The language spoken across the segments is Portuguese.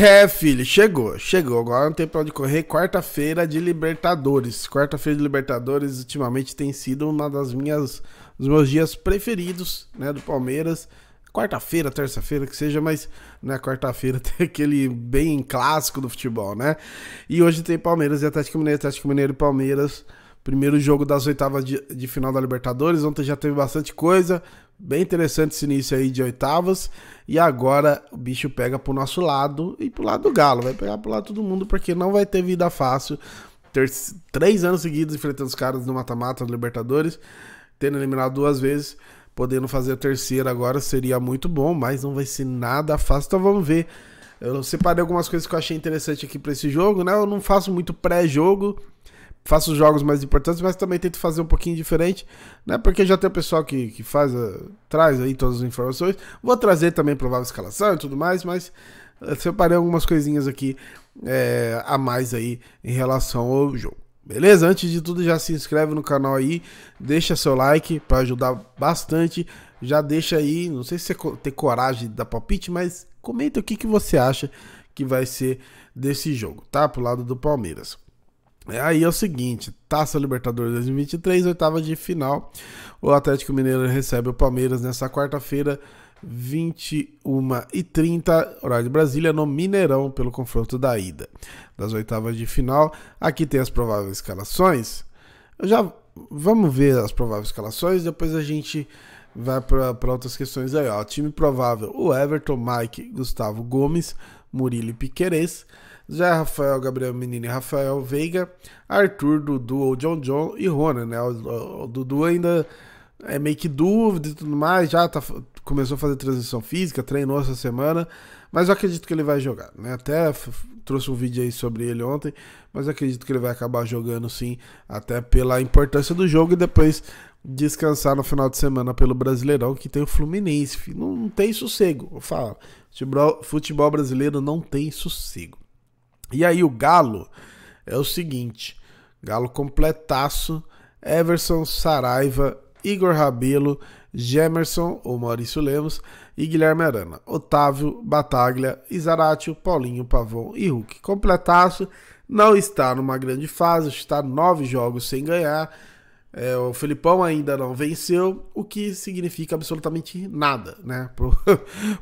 É, filho, chegou, chegou. Agora não tem pra onde correr. Quarta-feira de Libertadores. Quarta-feira de Libertadores ultimamente tem sido uma das minhas dos meus dias preferidos, né, do Palmeiras. Quarta-feira, terça-feira, que seja, mas na né, quarta-feira tem aquele bem clássico do futebol, né? E hoje tem Palmeiras e Atlético Mineiro, Atlético Mineiro e Palmeiras. Primeiro jogo das oitavas de, de final da Libertadores. Ontem já teve bastante coisa. Bem interessante esse início aí de oitavas. E agora o bicho pega pro nosso lado e pro lado do Galo. Vai pegar pro lado todo mundo, porque não vai ter vida fácil. Ter três anos seguidos enfrentando os caras no mata-mata da Libertadores, tendo eliminado duas vezes, podendo fazer a terceira agora seria muito bom, mas não vai ser nada fácil. Então vamos ver. Eu separei algumas coisas que eu achei interessante aqui para esse jogo, né? Eu não faço muito pré-jogo faço os jogos mais importantes, mas também tento fazer um pouquinho diferente, né? Porque já tem o pessoal que, que faz, uh, traz aí todas as informações. Vou trazer também provável escalação e tudo mais, mas uh, separei algumas coisinhas aqui é, a mais aí em relação ao jogo. Beleza? Antes de tudo, já se inscreve no canal aí, deixa seu like para ajudar bastante. Já deixa aí, não sei se você tem coragem dar palpite, mas comenta o que, que você acha que vai ser desse jogo, tá? Pro lado do Palmeiras. É, aí é o seguinte, Taça Libertadores 2023, oitava de final. O Atlético Mineiro recebe o Palmeiras nessa quarta-feira, 21h30, horário de Brasília, no Mineirão, pelo confronto da ida das oitavas de final. Aqui tem as prováveis escalações. Já vamos ver as prováveis escalações, depois a gente vai para outras questões aí. Ó. Time provável: o Everton, Mike, Gustavo Gomes, Murilo e Piquerez. Zé Rafael, Gabriel Menino e Rafael Veiga, Arthur, Dudu ou John John e Rona, né? O, o, Dudu ainda é meio que dúvida e tudo mais, já tá, começou a fazer transição física, treinou essa semana, mas eu acredito que ele vai jogar, né? Até trouxe um vídeo aí sobre ele ontem, mas acredito que ele vai acabar jogando sim, até pela importância do jogo e depois descansar no final de semana pelo Brasileirão, que tem o Fluminense. Não, não tem sossego, eu falo. Futebol brasileiro não tem sossego. E aí o Galo é o seguinte: Galo completaço, Everson, Saraiva, Igor Rabelo, Gemerson ou Maurício Lemos e Guilherme Arana. Otávio, Bataglia, Isaratio, Paulinho, Pavon e Hulk. Completaço, não está numa grande fase, está nove jogos sem ganhar. É, o Felipão ainda não venceu, o que significa absolutamente nada, né? Pro,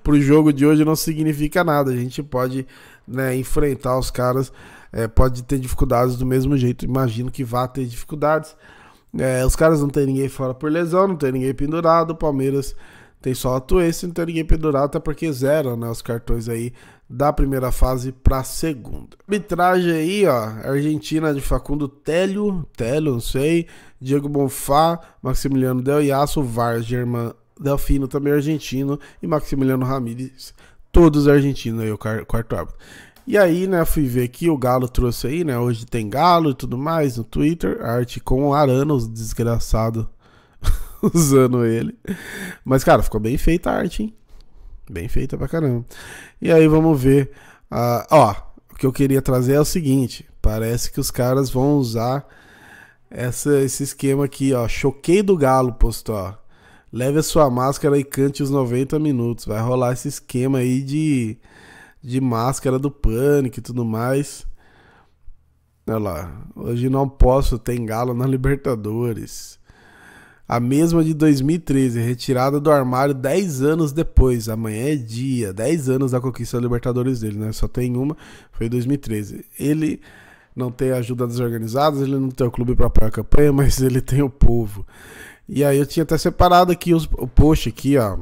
pro jogo de hoje não significa nada. A gente pode né, enfrentar os caras, é, pode ter dificuldades do mesmo jeito. Imagino que vá ter dificuldades. É, os caras não tem ninguém fora por lesão, não tem ninguém pendurado. O Palmeiras tem só a Tuesse, não tem ninguém pendurado, até porque zero né, os cartões aí da primeira fase para segunda. Arbitragem aí, ó, Argentina de Facundo Télio, Télio, não sei, Diego Bonfá, Maximiliano Del Iasso, VAR, German Delfino também argentino e Maximiliano Ramírez, todos argentinos aí, o quarto árbitro. E aí, né, fui ver aqui, o Galo trouxe aí, né, hoje tem Galo e tudo mais no Twitter, arte com o Arana, os desgraçado usando ele. Mas, cara, ficou bem feita a arte, hein? Bem feita pra caramba. E aí vamos ver. Uh, ó, o que eu queria trazer é o seguinte: parece que os caras vão usar essa, esse esquema aqui, ó. Choquei do Galo, postou, ó. Leve a sua máscara e cante os 90 minutos. Vai rolar esse esquema aí de, de máscara do pânico e tudo mais. Olha lá. Hoje não posso, tem Galo na Libertadores. A mesma de 2013, retirada do armário 10 anos depois. Amanhã é dia, 10 anos da conquista da Libertadores dele, né? Só tem uma, foi em 2013. Ele não tem ajuda das organizadas, ele não tem o clube para apoiar a campanha, mas ele tem o povo. E aí eu tinha até separado aqui os, o post aqui, ó.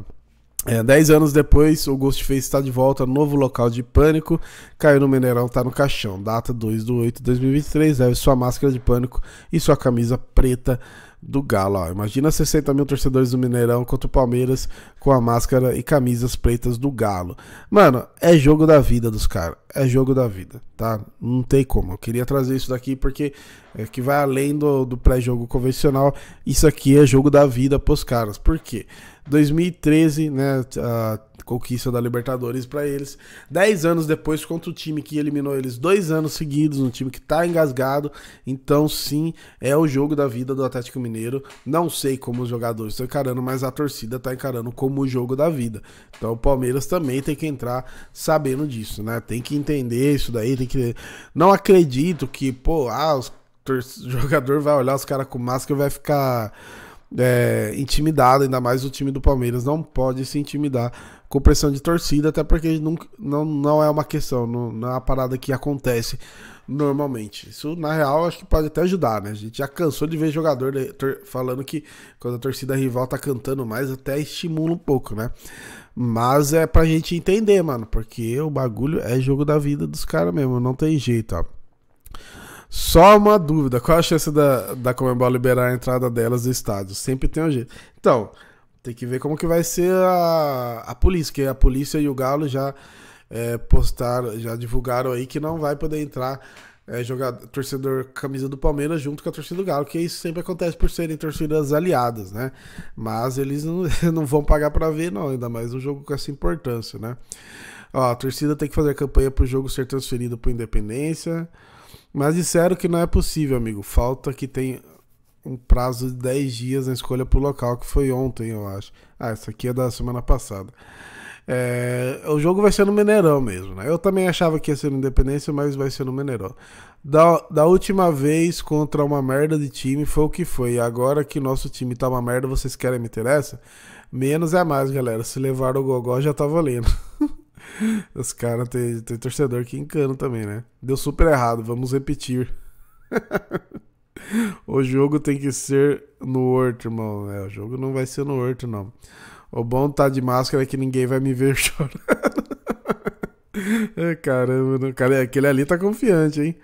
É, dez anos depois, o Ghostface está de volta no novo local de pânico. Caiu no Mineirão, tá no caixão. Data 2 de 8 de 2023. Leve sua máscara de pânico e sua camisa preta do Galo. Ó. Imagina 60 mil torcedores do Mineirão contra o Palmeiras com a máscara e camisas pretas do Galo. Mano, é jogo da vida dos caras. É jogo da vida, tá? Não tem como. Eu queria trazer isso daqui porque é que vai além do, do pré-jogo convencional. Isso aqui é jogo da vida pros caras. Por quê? 2013, né? A conquista da Libertadores para eles. Dez anos depois, contra o time que eliminou eles dois anos seguidos, um time que tá engasgado. Então, sim, é o jogo da vida do Atlético Mineiro. Não sei como os jogadores estão encarando, mas a torcida está encarando como o jogo da vida. Então o Palmeiras também tem que entrar sabendo disso, né? Tem que entender isso daí, tem que. Não acredito que, pô, ah, os o jogador vai olhar os caras com máscara e vai ficar é, intimidado, ainda mais o time do Palmeiras não pode se intimidar com pressão de torcida, até porque não, não, não é uma questão, não, não é uma parada que acontece normalmente. Isso, na real, acho que pode até ajudar, né? A gente já cansou de ver jogador falando que quando a torcida rival tá cantando mais, até estimula um pouco, né? Mas é pra gente entender, mano, porque o bagulho é jogo da vida dos caras mesmo, não tem jeito, ó. Só uma dúvida: qual a chance da, da Comembol liberar a entrada delas do estádio? Sempre tem um jeito. Então, tem que ver como que vai ser a, a polícia, que a polícia e o Galo já é, postaram, já divulgaram aí que não vai poder entrar é, jogar torcedor camisa do Palmeiras junto com a torcida do Galo, que isso sempre acontece por serem torcidas aliadas, né? Mas eles não, não vão pagar para ver, não, ainda mais um jogo com essa importância, né? Ó, a torcida tem que fazer campanha pro jogo ser transferido para Independência. Mas disseram que não é possível, amigo. Falta que tem um prazo de 10 dias na escolha pro local, que foi ontem, eu acho. Ah, essa aqui é da semana passada. É, o jogo vai ser no Mineirão mesmo, né? Eu também achava que ia ser no Independência, mas vai ser no Mineirão. Da, da última vez contra uma merda de time foi o que foi. Agora que nosso time tá uma merda, vocês querem me interessa? Menos é mais, galera. Se levar o gogó já tá valendo. Os caras tem, tem torcedor que encana também, né? Deu super errado, vamos repetir. o jogo tem que ser no Horto, irmão. É, o jogo não vai ser no Horto, não. O bom tá de máscara é que ninguém vai me ver chorando. é, caramba, cara, aquele ali tá confiante, hein?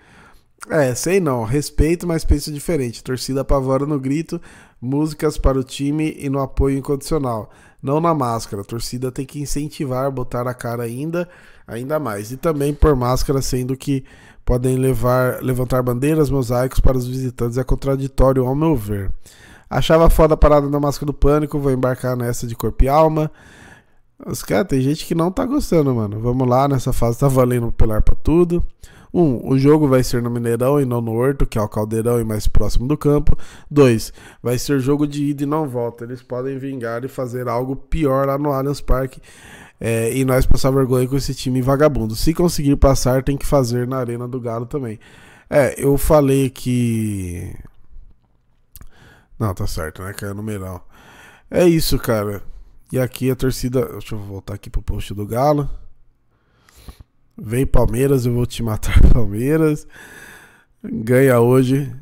É, sei não. Respeito, mas penso diferente. Torcida apavora no grito, músicas para o time e no apoio incondicional não na máscara. A torcida tem que incentivar, botar a cara ainda, ainda mais. E também por máscara, sendo que podem levar, levantar bandeiras, mosaicos para os visitantes é contraditório, ao meu ver. Achava foda a parada da máscara do pânico, vou embarcar nessa de corpo e alma. Os caras, tem gente que não tá gostando, mano. Vamos lá, nessa fase tá valendo pelar pra tudo. Um, o jogo vai ser no Mineirão e não no Horto, que é o caldeirão e mais próximo do campo. Dois, vai ser jogo de ida e não volta. Eles podem vingar e fazer algo pior lá no Allianz Parque. É, e nós passar vergonha com esse time vagabundo. Se conseguir passar, tem que fazer na Arena do Galo também. É, eu falei que. Não, tá certo, né? Caiu no Mineirão. É isso, cara. E aqui a torcida. Deixa eu voltar aqui pro post do Galo. Vem Palmeiras, eu vou te matar, Palmeiras. Ganha hoje.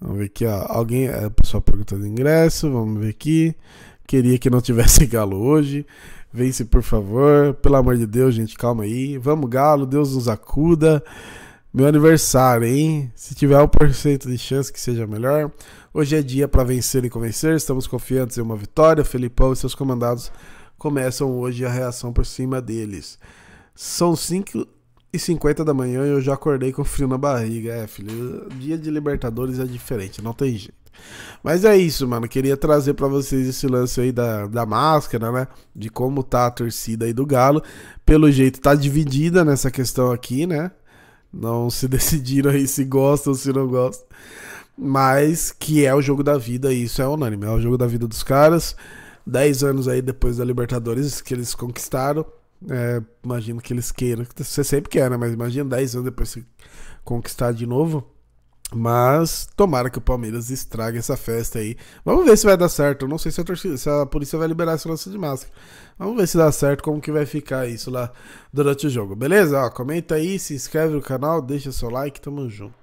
Vamos ver aqui, ó. Alguém. A pessoa perguntando ingresso. Vamos ver aqui. Queria que não tivesse galo hoje. Vence, por favor. Pelo amor de Deus, gente, calma aí. Vamos, Galo. Deus nos acuda. Meu aniversário, hein? Se tiver 1% de chance que seja melhor. Hoje é dia para vencer e convencer. Estamos confiantes em uma vitória. Felipão e seus comandados começam hoje a reação por cima deles. São 5 e 50 da manhã e eu já acordei com frio na barriga. É, filho, dia de Libertadores é diferente, não tem jeito. Mas é isso, mano. Queria trazer para vocês esse lance aí da, da máscara, né? De como tá a torcida aí do Galo. Pelo jeito, tá dividida nessa questão aqui, né? Não se decidiram aí se gostam ou se não gostam. Mas que é o jogo da vida, e isso é unânime. É o jogo da vida dos caras. 10 anos aí depois da Libertadores que eles conquistaram. É, imagino que eles queiram. Você sempre quer, né? Mas imagina 10 anos depois se conquistar de novo. Mas tomara que o Palmeiras estrague essa festa aí. Vamos ver se vai dar certo. Eu não sei se a, torcida, se a polícia vai liberar essa lança de máscara. Vamos ver se dá certo, como que vai ficar isso lá durante o jogo. Beleza? Ó, comenta aí, se inscreve no canal, deixa seu like, tamo junto.